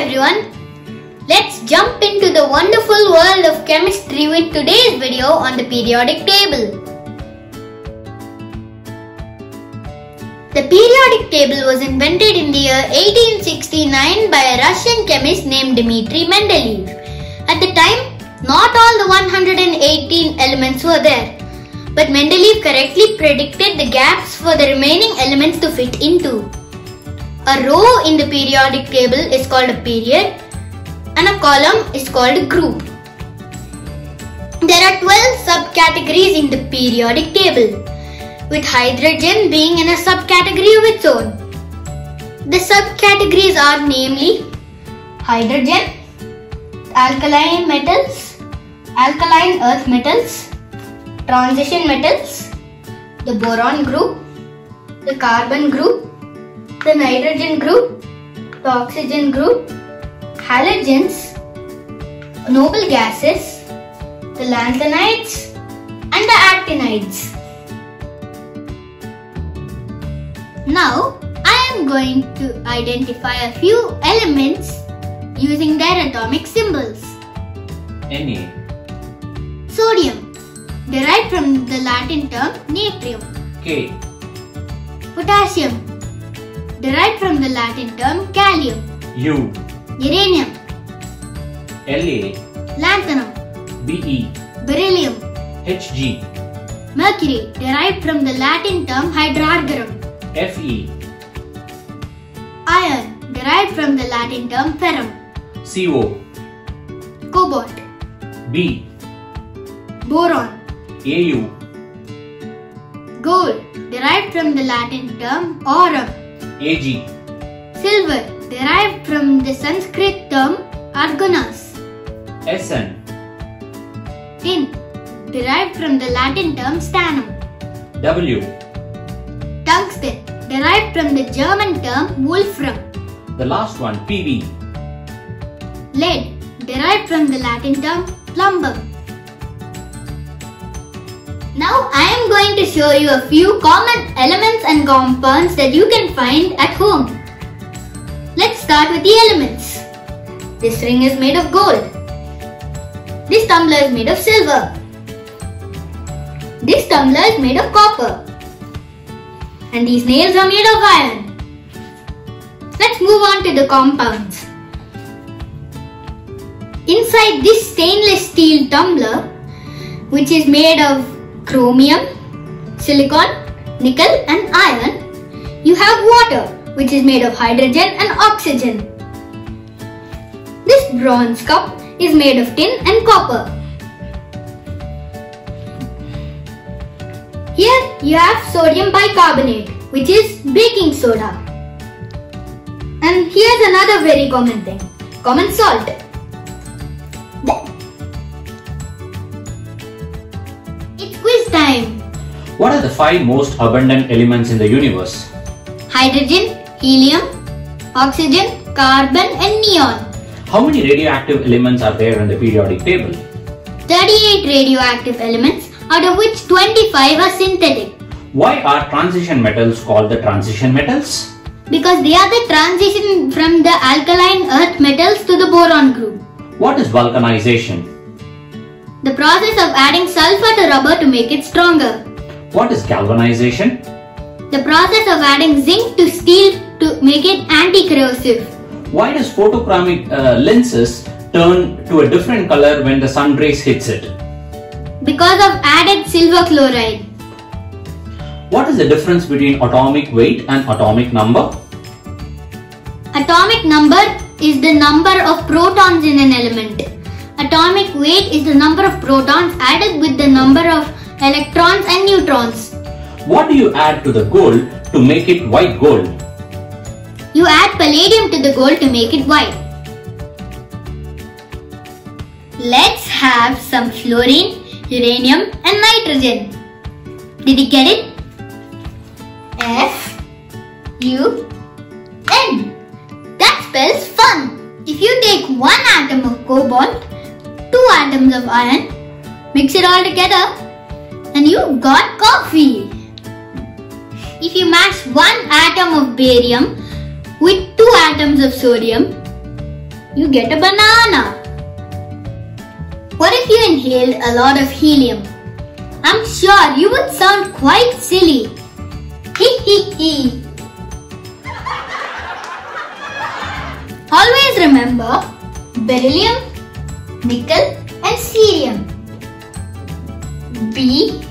everyone. Let's jump into the wonderful world of chemistry with today's video on the periodic table. The periodic table was invented in the year 1869 by a Russian chemist named Dmitry Mendeleev. At the time, not all the 118 elements were there, but Mendeleev correctly predicted the gaps for the remaining elements to fit into. A row in the periodic table is called a period and a column is called a group. There are 12 subcategories in the periodic table, with hydrogen being in a subcategory of its own. The subcategories are namely hydrogen, alkaline metals, alkaline earth metals, transition metals, the boron group, the carbon group, the nitrogen group, the oxygen group, halogens, noble gases, the lanthanides, and the actinides. Now, I am going to identify a few elements using their atomic symbols. Na, Sodium, derived from the Latin term natrium. K, Potassium, derived from the Latin term kalium. U, Uranium, La, lanthanum, Be, beryllium. Hg, Mercury, derived from the Latin term hydrargyrum. Fe, Iron, derived from the Latin term ferrum. Co, Cobalt, B, boron. Au, Gold, derived from the Latin term aurum. Ag, Silver, derived from the Sanskrit term argonas. Sn, Tin, derived from the Latin term stannum. W, Tungsten, derived from the German term wolfram. the last one Pb, Lead, derived from the Latin term plumbum. Now I am going to show you a few common elements and compounds that you can find at home. Let's start with the elements. This ring is made of gold. This tumbler is made of silver. This tumbler is made of copper. And these nails are made of iron. Let's move on to the compounds. Inside this stainless steel tumbler, which is made of chromium, silicon, nickel and iron, you have water, which is made of hydrogen and oxygen. This bronze cup is made of tin and copper. Here you have sodium bicarbonate, which is baking soda. And here's another very common thing, common salt. What are the five most abundant elements in the universe? Hydrogen, helium, oxygen, carbon and neon. How many radioactive elements are there in the periodic table? 38 radioactive elements out of which 25 are synthetic Why are transition metals called the transition metals? because they are the transition from the alkaline earth metals to the boron group. What is vulcanization? The process of adding sulfur to rubber to make it stronger. What is galvanization? The process of adding zinc to steel to make it anti-corrosive. Why does photochromic uh, lenses turn to a different color when the sun rays hits it? Because of added silver chloride. What is the difference between atomic weight and atomic number? Atomic number is the number of protons in an element. Atomic weight is the number of protons added with the number of electrons and neutrons. What do you add to the gold to make it white gold? You add palladium to the gold to make it white. Let's have some fluorine, uranium and nitrogen. Did you get it? F U N. That spells fun. If you take one atom of cobalt, two atoms of iron, mix it all together, and you've got coffee. If you mash one atom of barium with two atoms of sodium, You get a banana. What if you inhaled a lot of helium? I'm sure you would sound quite silly. Hee hee hee. Always remember beryllium, nickel and cerium. Nice.